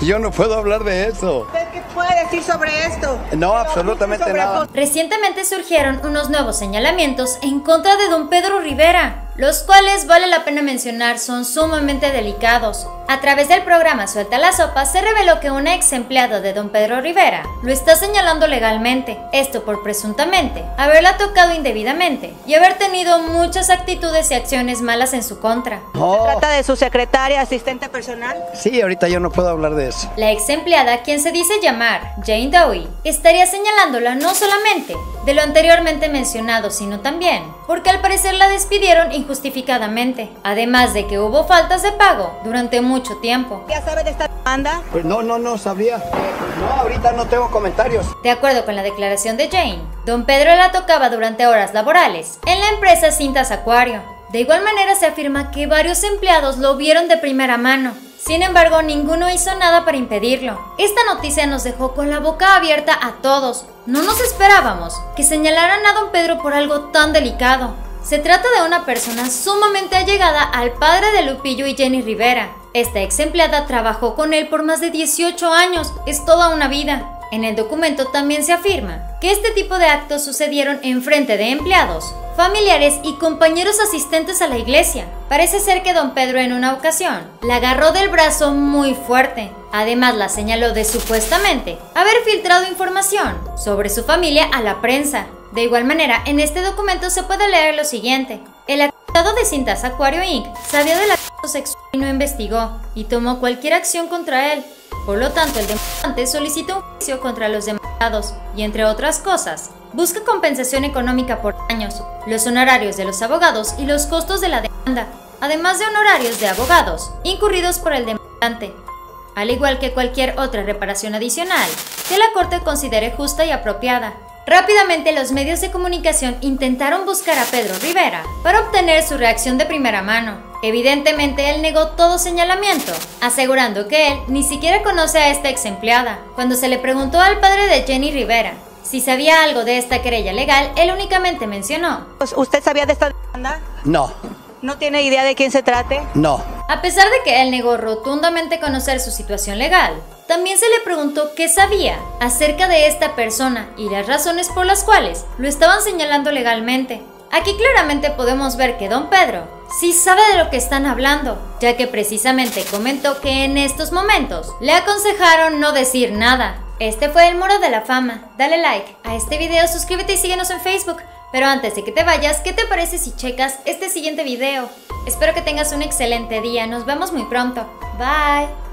Yo no puedo hablar de eso. ¿Usted qué puede decir sobre esto? No, absolutamente sobre nada. Recientemente surgieron unos nuevos señalamientos en contra de don Pedro Rivera, los cuales vale la pena mencionar son sumamente delicados. A través del programa Suelta la Sopa se reveló que una ex empleada de don Pedro Rivera lo está señalando legalmente, esto por presuntamente haberla tocado indebidamente y haber tenido muchas actitudes y acciones malas en su contra. No. ¿Trata de su secretaria, asistente personal? Sí, ahorita yo no puedo hablar de eso. La ex empleada, quien se dice llamar Jane Dowie, estaría señalándola no solamente de lo anteriormente mencionado, sino también porque al parecer la despidieron injustificadamente, además de que hubo faltas de pago durante mucho tiempo. ¿Ya sabe de esta demanda? Pues no, no, no sabía. No, ahorita no tengo comentarios. De acuerdo con la declaración de Jane, don Pedro la tocaba durante horas laborales en la empresa Cintas Acuario. De igual manera se afirma que varios empleados lo vieron de primera mano. Sin embargo, ninguno hizo nada para impedirlo. Esta noticia nos dejó con la boca abierta a todos. No nos esperábamos que señalaran a don Pedro por algo tan delicado. Se trata de una persona sumamente allegada al padre de Lupillo y Jenny Rivera. Esta ex empleada trabajó con él por más de 18 años, es toda una vida. En el documento también se afirma que este tipo de actos sucedieron en frente de empleados, familiares y compañeros asistentes a la iglesia. Parece ser que don Pedro en una ocasión la agarró del brazo muy fuerte. Además la señaló de supuestamente haber filtrado información sobre su familia a la prensa. De igual manera, en este documento se puede leer lo siguiente. El acusado de Cintas Acuario Inc. sabía del acoso sexual y no investigó y tomó cualquier acción contra él. Por lo tanto, el demandante solicitó un juicio contra los demandados y, entre otras cosas, busca compensación económica por daños, los honorarios de los abogados y los costos de la demanda, además de honorarios de abogados incurridos por el demandante, al igual que cualquier otra reparación adicional que la Corte considere justa y apropiada. Rápidamente los medios de comunicación intentaron buscar a Pedro Rivera para obtener su reacción de primera mano. Evidentemente él negó todo señalamiento, asegurando que él ni siquiera conoce a esta ex empleada. Cuando se le preguntó al padre de Jenny Rivera si sabía algo de esta querella legal, él únicamente mencionó. Pues, ¿Usted sabía de esta demanda? No, ¿No tiene idea de quién se trate? no. A pesar de que él negó rotundamente conocer su situación legal, también se le preguntó qué sabía acerca de esta persona y las razones por las cuales lo estaban señalando legalmente. Aquí claramente podemos ver que don Pedro sí sabe de lo que están hablando, ya que precisamente comentó que en estos momentos le aconsejaron no decir nada. Este fue el Muro de la Fama. Dale like a este video, suscríbete y síguenos en Facebook. Pero antes de que te vayas, ¿qué te parece si checas este siguiente video? Espero que tengas un excelente día, nos vemos muy pronto. Bye.